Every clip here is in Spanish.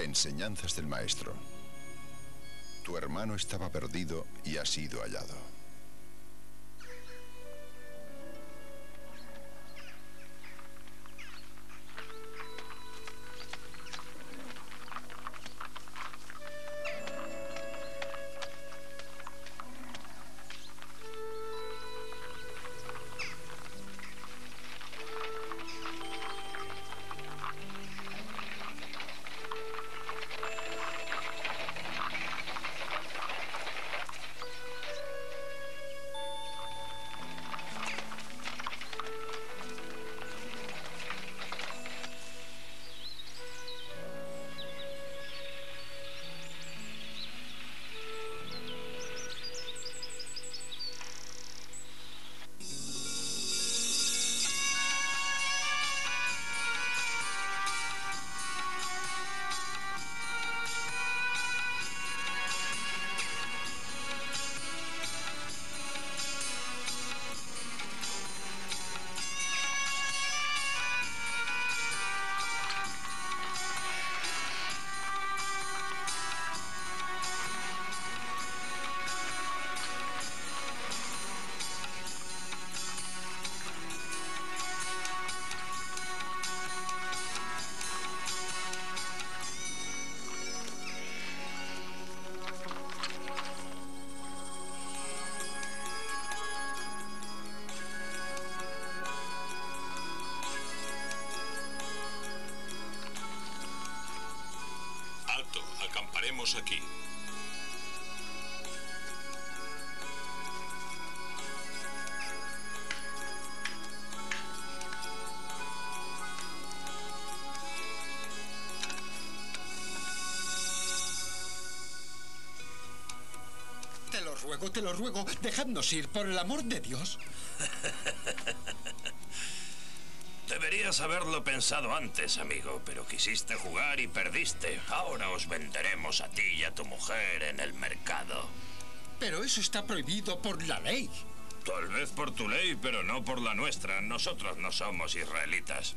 Enseñanzas del Maestro. Tu hermano estaba perdido y ha sido hallado. Aquí. Te lo ruego, te lo ruego, dejadnos ir, por el amor de Dios. Haberlo pensado antes, amigo, pero quisiste jugar y perdiste. Ahora os venderemos a ti y a tu mujer en el mercado. Pero eso está prohibido por la ley. Tal vez por tu ley, pero no por la nuestra. Nosotros no somos israelitas.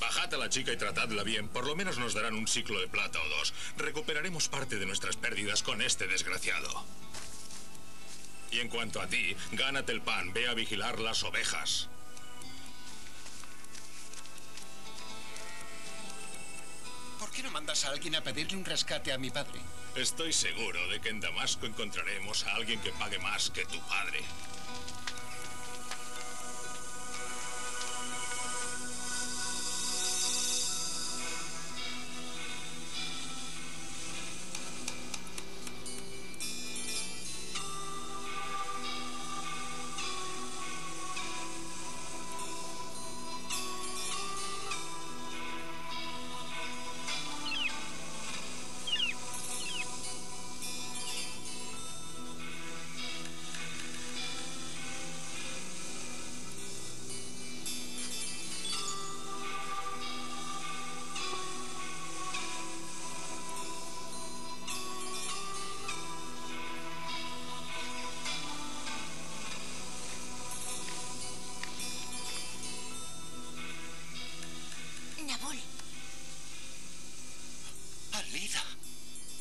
Bajad a la chica y tratadla bien. Por lo menos nos darán un ciclo de plata o dos. Recuperaremos parte de nuestras pérdidas con este desgraciado. Y en cuanto a ti, gánate el pan. Ve a vigilar las ovejas. ¿Por qué no mandas a alguien a pedirle un rescate a mi padre? Estoy seguro de que en Damasco encontraremos a alguien que pague más que tu padre.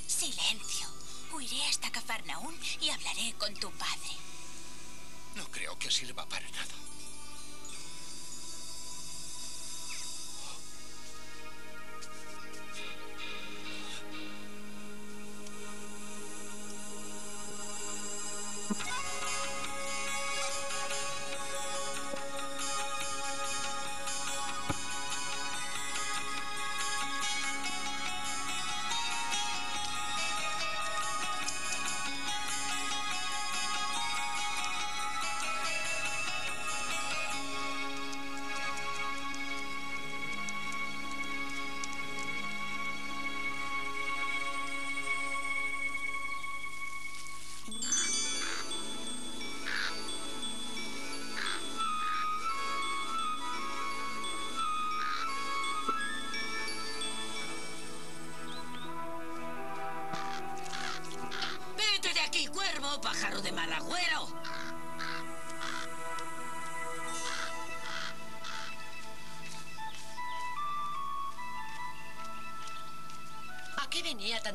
Silencio. Huiré hasta Cafarnaún y hablaré con tu padre. No creo que sirva para nada.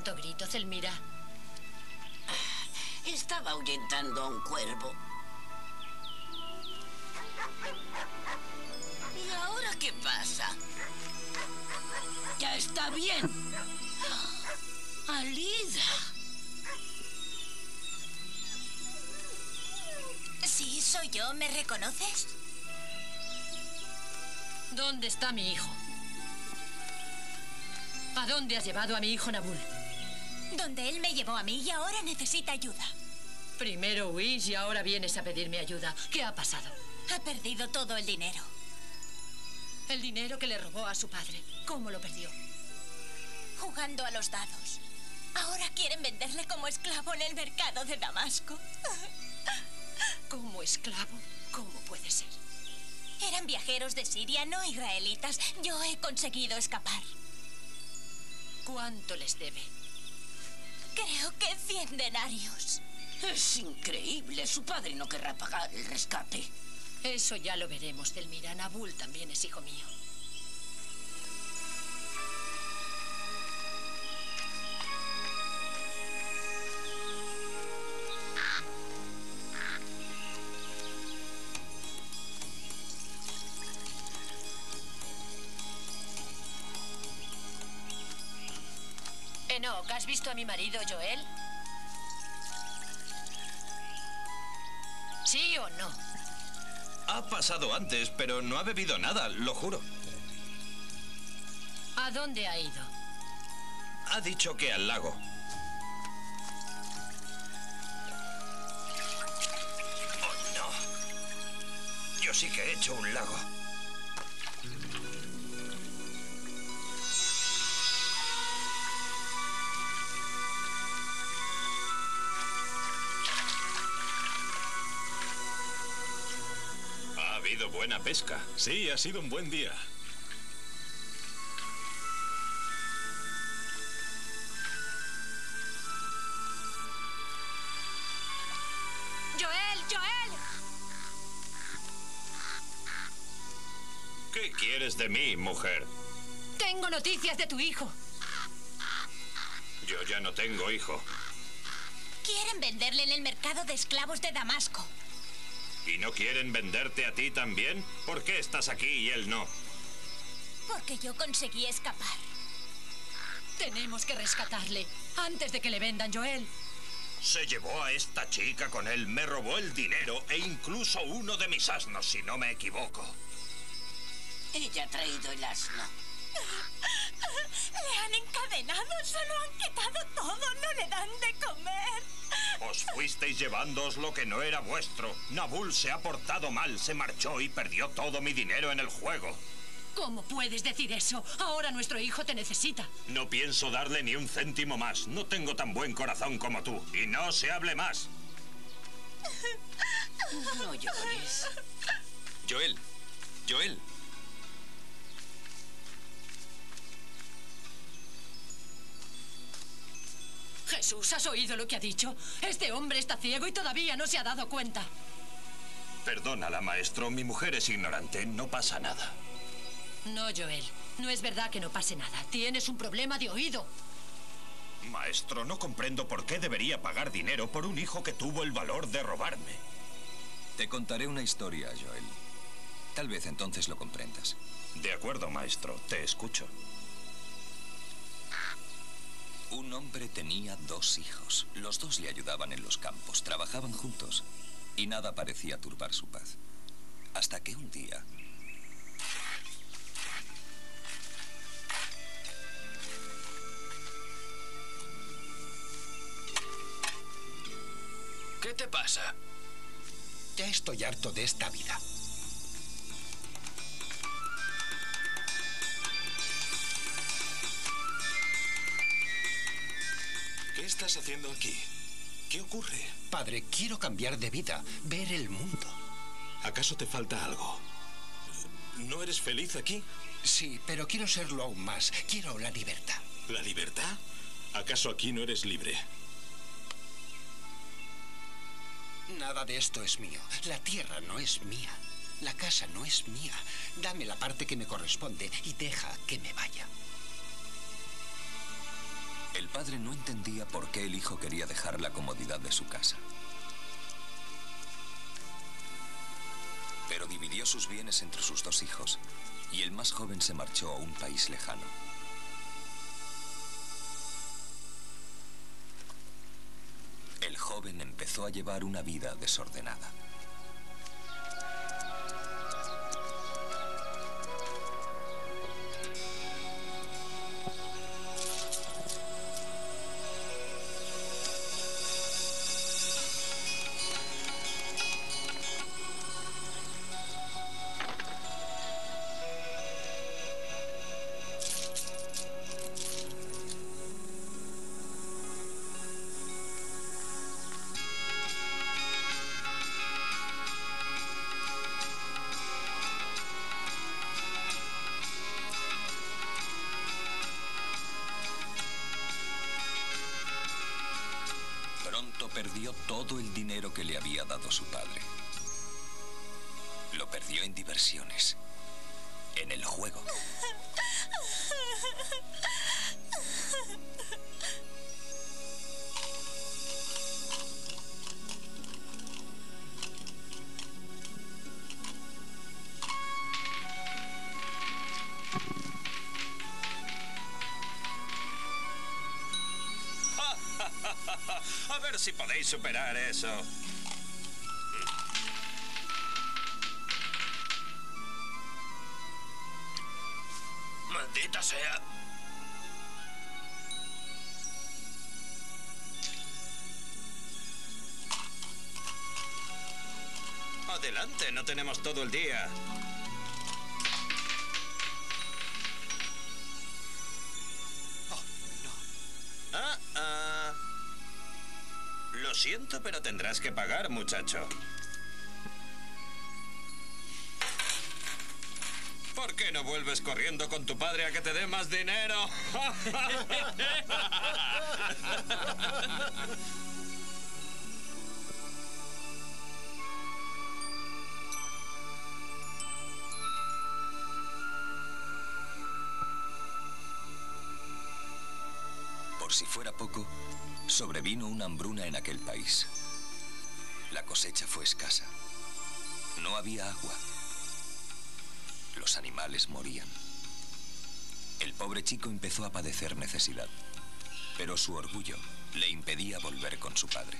Tanto grito, Zelmira? Estaba ahuyentando a un cuervo. ¿Y ahora qué pasa? Ya está bien. Alida. Sí, soy yo. ¿Me reconoces? ¿Dónde está mi hijo? ¿A dónde has llevado a mi hijo Nabul? Donde él me llevó a mí y ahora necesita ayuda. Primero huís y ahora vienes a pedirme ayuda. ¿Qué ha pasado? Ha perdido todo el dinero. El dinero que le robó a su padre. ¿Cómo lo perdió? Jugando a los dados. Ahora quieren venderle como esclavo en el mercado de Damasco. ¿Como esclavo? ¿Cómo puede ser? Eran viajeros de Siria, no israelitas. Yo he conseguido escapar. ¿Cuánto les debe? Creo que 100 denarios. Es increíble. Su padre no querrá pagar el rescate. Eso ya lo veremos, Delmira. Nabul también es hijo mío. Visto a mi marido, Joel? ¿Sí o no? Ha pasado antes, pero no ha bebido nada, lo juro. ¿A dónde ha ido? Ha dicho que al lago. Oh, no. Yo sí que he hecho un lago. Buena pesca. Sí, ha sido un buen día. Joel, Joel. ¿Qué quieres de mí, mujer? Tengo noticias de tu hijo. Yo ya no tengo hijo. Quieren venderle en el mercado de esclavos de Damasco. ¿Y no quieren venderte a ti también? ¿Por qué estás aquí y él no? Porque yo conseguí escapar. Tenemos que rescatarle antes de que le vendan, Joel. Se llevó a esta chica con él, me robó el dinero e incluso uno de mis asnos, si no me equivoco. Ella ha traído el asno. Le han encadenado, se lo han quitado todo, no le dan de comer. Os fuisteis llevándoos lo que no era vuestro. Nabul se ha portado mal, se marchó y perdió todo mi dinero en el juego. ¿Cómo puedes decir eso? Ahora nuestro hijo te necesita. No pienso darle ni un céntimo más. No tengo tan buen corazón como tú. Y no se hable más. No llores. Joel, Joel, Jesús, ¿has oído lo que ha dicho? Este hombre está ciego y todavía no se ha dado cuenta. Perdónala, maestro. Mi mujer es ignorante. No pasa nada. No, Joel. No es verdad que no pase nada. Tienes un problema de oído. Maestro, no comprendo por qué debería pagar dinero por un hijo que tuvo el valor de robarme. te contaré una historia, Joel. Tal vez entonces lo comprendas. De acuerdo, maestro. Te escucho. Un hombre tenía dos hijos. Los dos le ayudaban en los campos, trabajaban juntos. Y nada parecía turbar su paz. Hasta que un día... ¿Qué te pasa? Ya estoy harto de esta vida. Estás haciendo aquí? ¿Qué ocurre? Padre, quiero cambiar de vida, ver el mundo. ¿Acaso te falta algo? ¿No eres feliz aquí? Sí, pero quiero serlo aún más. Quiero la libertad. ¿La libertad? ¿Acaso aquí no eres libre? Nada de esto es mío. La tierra no es mía. La casa no es mía. Dame la parte que me corresponde y deja que me vaya. Padre no entendía por qué el hijo quería dejar la comodidad de su casa. Pero dividió sus bienes entre sus dos hijos y el más joven se marchó a un país lejano. El joven empezó a llevar una vida desordenada. Perdió todo el dinero que le había dado su padre. Lo perdió en diversiones, en el juego. A ver si podéis superar eso. Maldita sea. Adelante, no tenemos todo el día. Siento, pero tendrás que pagar, muchacho. ¿Por qué no vuelves corriendo con tu padre a que te dé más dinero? Si fuera poco, sobrevino una hambruna en aquel país. La cosecha fue escasa. No había agua. Los animales morían. El pobre chico empezó a padecer necesidad, pero su orgullo le impedía volver con su padre.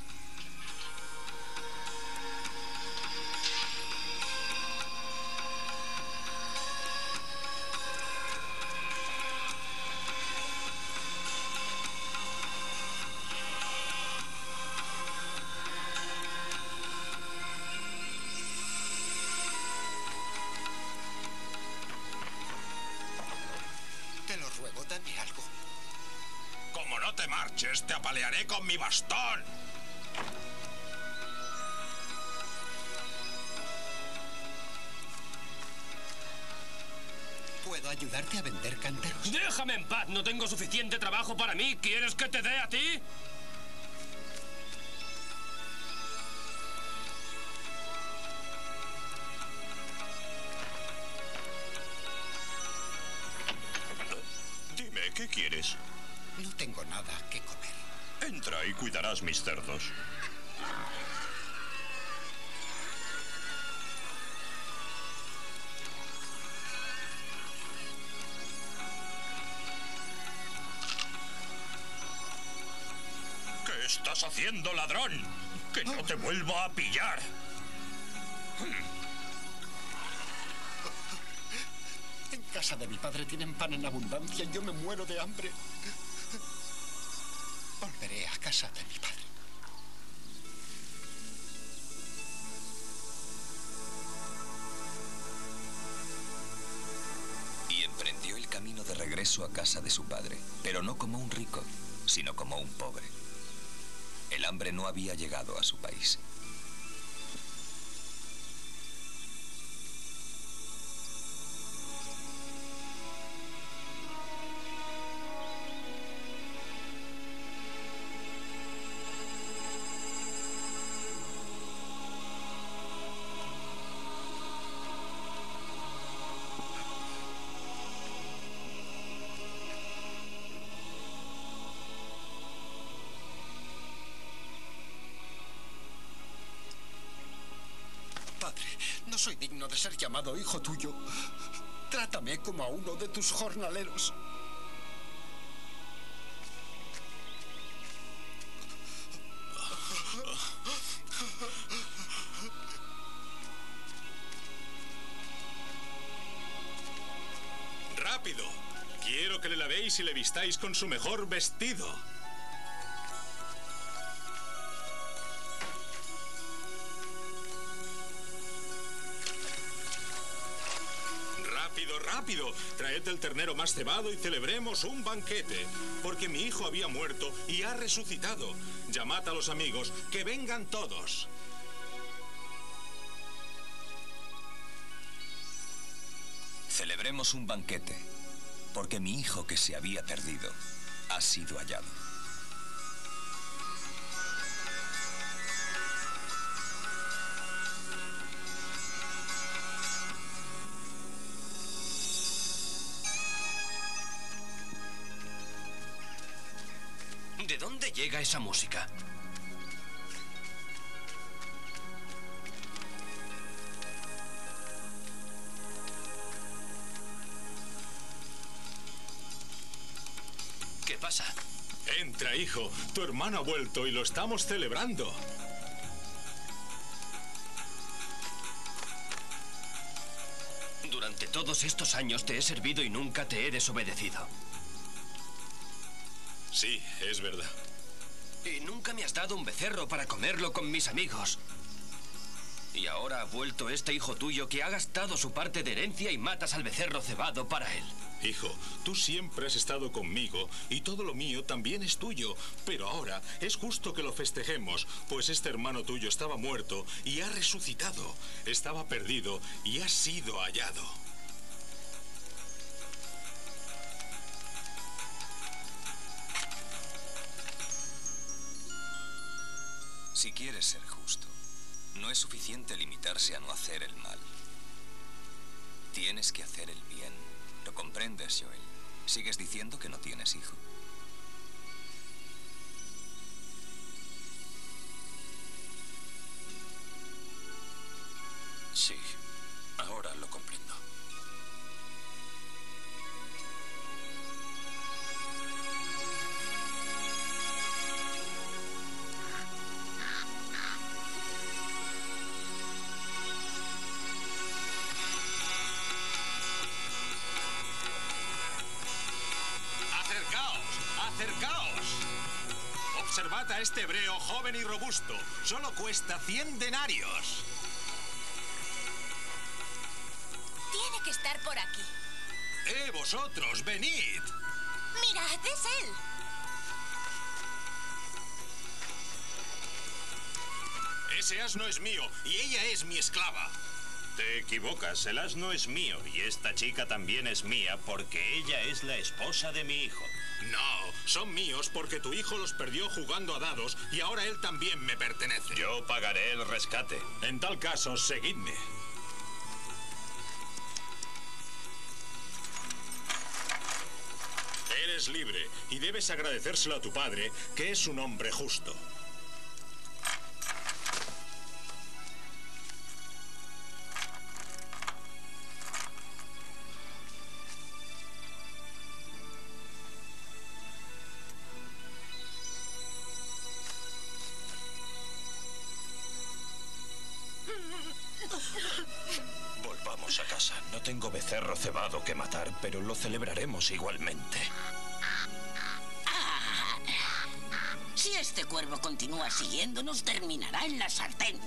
Dame algo. Como no te marches, te apalearé con mi bastón. ¿Puedo ayudarte a vender cántaros? Déjame en paz, no tengo suficiente trabajo para mí. ¿Quieres que te dé a ti? Cuidarás mis cerdos. ¿Qué estás haciendo, ladrón? Que no te vuelva a pillar. En casa de mi padre tienen pan en abundancia y yo me muero de hambre. Volveré a casa de mi padre. Y emprendió el camino de regreso a casa de su padre, pero no como un rico, sino como un pobre. El hambre no había llegado a su país. Soy digno de ser llamado hijo tuyo. Trátame como a uno de tus jornaleros. ¡Rápido! Quiero que le lavéis y le vistáis con su mejor vestido. Traed el ternero más cebado y celebremos un banquete. Porque mi hijo había muerto y ha resucitado. Llamad a los amigos, que vengan todos. Celebremos un banquete, porque mi hijo que se había perdido ha sido hallado. ¿De dónde llega esa música? ¿Qué pasa? Entra, hijo. Tu hermano ha vuelto y lo estamos celebrando. Durante todos estos años te he servido y nunca te he desobedecido. Sí, es verdad. Y nunca me has dado un becerro para comerlo con mis amigos. Y ahora ha vuelto este hijo tuyo que ha gastado su parte de herencia y matas al becerro cebado para él. Hijo, tú siempre has estado conmigo y todo lo mío también es tuyo. Pero ahora es justo que lo festejemos, pues este hermano tuyo estaba muerto y ha resucitado. Estaba perdido y ha sido hallado. Si quieres ser justo, no es suficiente limitarse a no hacer el mal. Tienes que hacer el bien. ¿Lo comprendes, Joel? ¿Sigues diciendo que no tienes hijo? Observad a este hebreo joven y robusto. Solo cuesta 100 denarios. Tiene que estar por aquí. ¡Eh, vosotros! ¡Venid! Mirad, es él. Ese asno es mío y ella es mi esclava. Te equivocas, el asno es mío y esta chica también es mía porque ella es la esposa de mi hijo. No, son míos porque tu hijo los perdió jugando a dados y ahora él también me pertenece. Yo pagaré el rescate. En tal caso, seguidme. Eres libre y debes agradecérselo a tu padre, que es un hombre justo. Tengo becerro cebado que matar, pero lo celebraremos igualmente. Si este cuervo continúa siguiéndonos, terminará en la sartén.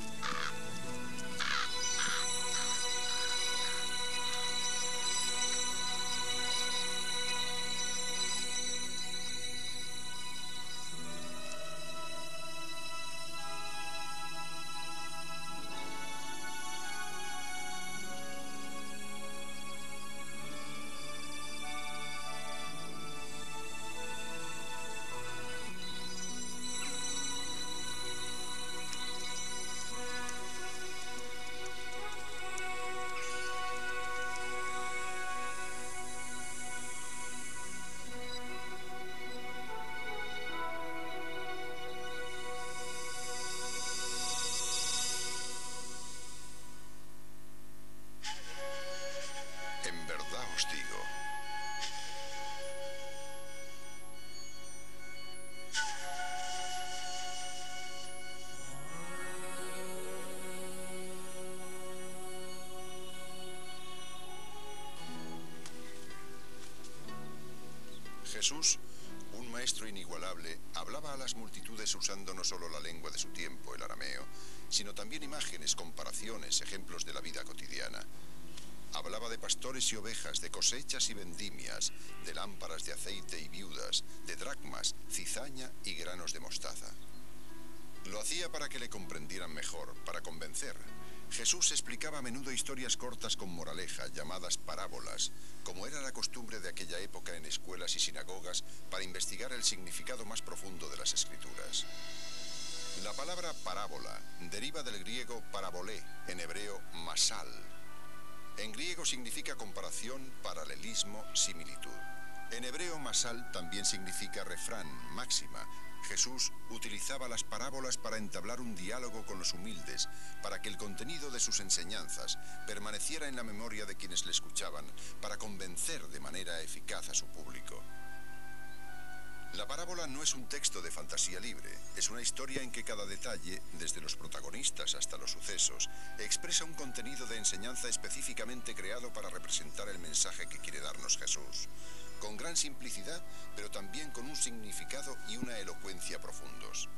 Jesús, un maestro inigualable, hablaba a las multitudes usando no solo la lengua de su tiempo, el arameo, sino también imágenes, comparaciones, ejemplos de la vida cotidiana. Hablaba de pastores y ovejas, de cosechas y vendimias, de lámparas de aceite y viudas, de dracmas, cizaña y granos de mostaza. Lo hacía para que le comprendieran mejor, para convencer. Jesús explicaba a menudo historias cortas con moraleja, llamadas parábolas, como era la costumbre de aquella época en escuelas y sinagogas para investigar el significado más profundo de las escrituras. La palabra parábola deriva del griego parabolé, en hebreo masal. En griego significa comparación, paralelismo, similitud. En hebreo masal también significa refrán, máxima, Jesús utilizaba las parábolas para entablar un diálogo con los humildes, para que el contenido de sus enseñanzas permaneciera en la memoria de quienes le escuchaban, para convencer de manera eficaz a su público. La parábola no es un texto de fantasía libre, es una historia en que cada detalle, desde los protagonistas hasta los sucesos, expresa un contenido de enseñanza específicamente creado para representar el mensaje que quiere darnos Jesús con gran simplicidad, pero también con un significado y una elocuencia profundos.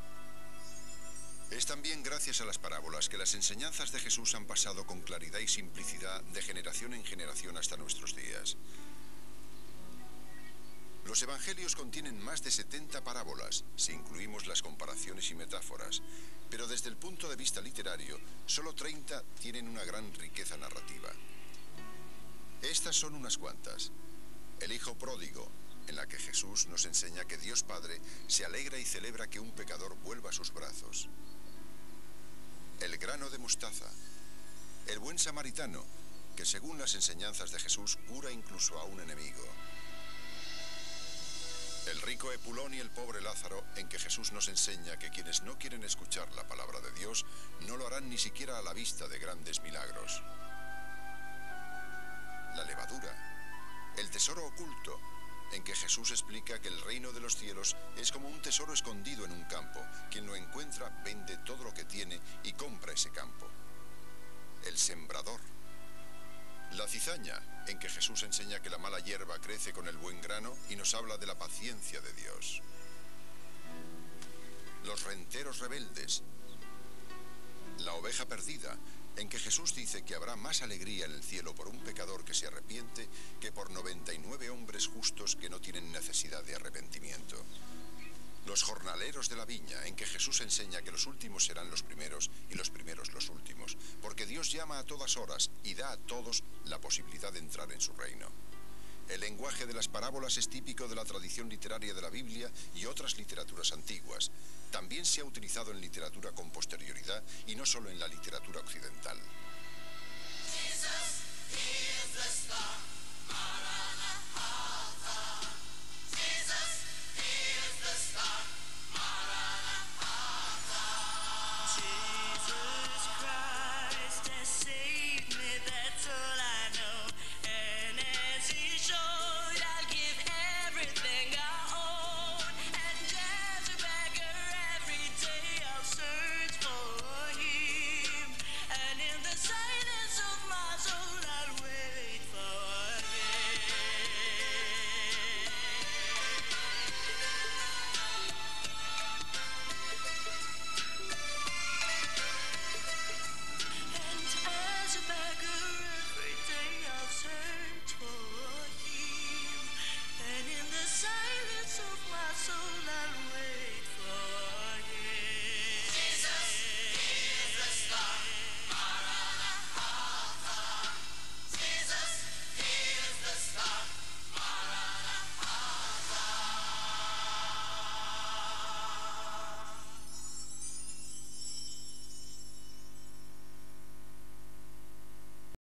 Es también gracias a las parábolas que las enseñanzas de Jesús han pasado con claridad y simplicidad de generación en generación hasta nuestros días. Los evangelios contienen más de 70 parábolas, si incluimos las comparaciones y metáforas, pero desde el punto de vista literario, solo 30 tienen una gran riqueza narrativa. Estas son unas cuantas. El Hijo Pródigo, en la que Jesús nos enseña que Dios Padre se alegra y celebra que un pecador vuelva a sus brazos. El grano de mostaza. El buen samaritano, que según las enseñanzas de Jesús cura incluso a un enemigo. El rico Epulón y el pobre Lázaro, en que Jesús nos enseña que quienes no quieren escuchar la palabra de Dios no lo harán ni siquiera a la vista de grandes milagros. La levadura, el tesoro oculto, en que Jesús explica que el reino de los cielos es como un tesoro escondido en un campo. Quien lo encuentra vende todo lo que tiene y compra ese campo. El sembrador. La cizaña, en que Jesús enseña que la mala hierba crece con el buen grano y nos habla de la paciencia de Dios. Los renteros rebeldes. La oveja perdida, en que Jesús dice que habrá más alegría en el cielo por un pecador que se arrepiente que por 99 hombres justos que no tienen necesidad de arrepentimiento. Los jornaleros de la viña, en que Jesús enseña que los últimos serán los primeros y los primeros los últimos, porque Dios llama a todas horas y da a todos la posibilidad de entrar en su reino. El lenguaje de las parábolas es típico de la tradición literaria de la Biblia y otras literaturas antiguas. También se ha utilizado en literatura con posterioridad y no solo en la literatura occidental.